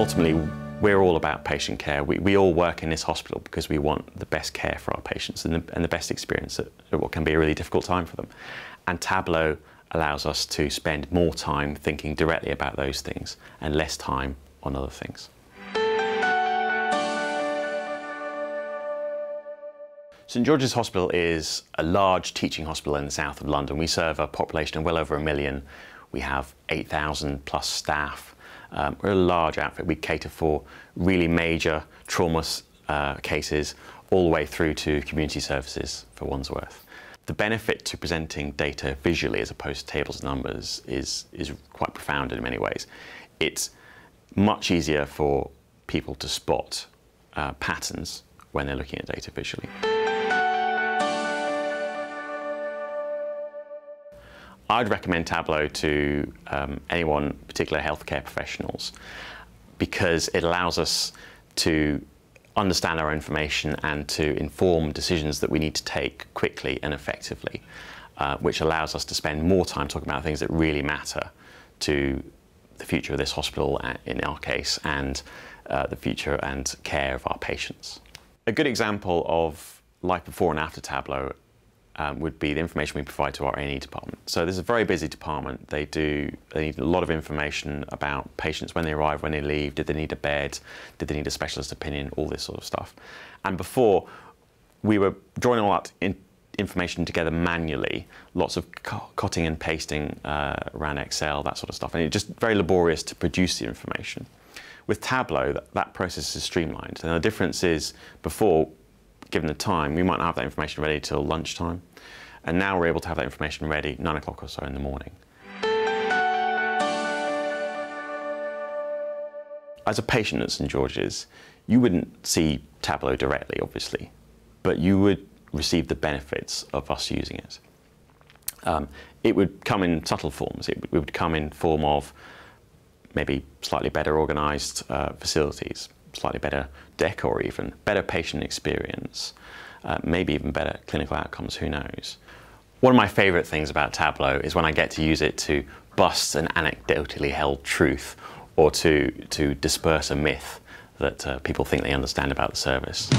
ultimately, we're all about patient care. We, we all work in this hospital because we want the best care for our patients and the, and the best experience at, at what can be a really difficult time for them. And Tableau allows us to spend more time thinking directly about those things and less time on other things. St George's Hospital is a large teaching hospital in the south of London. We serve a population of well over a million. We have 8,000 plus staff. Um, we're a large outfit. We cater for really major trauma uh, cases all the way through to community services for Wandsworth. The benefit to presenting data visually as opposed to tables and numbers is, is quite profound in many ways. It's much easier for people to spot uh, patterns when they're looking at data visually. I'd recommend Tableau to um, anyone, particularly healthcare professionals, because it allows us to understand our information and to inform decisions that we need to take quickly and effectively, uh, which allows us to spend more time talking about things that really matter to the future of this hospital, uh, in our case, and uh, the future and care of our patients. A good example of life before and after Tableau um, would be the information we provide to our A&E department. So this is a very busy department. They do they need a lot of information about patients when they arrive, when they leave, did they need a bed, did they need a specialist opinion, all this sort of stuff. And before, we were drawing all that in, information together manually, lots of cutting and pasting uh, around Excel, that sort of stuff, and it's just very laborious to produce the information. With Tableau, that, that process is streamlined, and the difference is before given the time, we might not have that information ready till lunchtime. And now we're able to have that information ready nine o'clock or so in the morning. As a patient at St George's, you wouldn't see Tableau directly, obviously, but you would receive the benefits of us using it. Um, it would come in subtle forms. It, would come in form of maybe slightly better organised uh, facilities, slightly better decor even, better patient experience, uh, maybe even better clinical outcomes, who knows. One of my favourite things about Tableau is when I get to use it to bust an anecdotally held truth or to, to disperse a myth that uh, people think they understand about the service.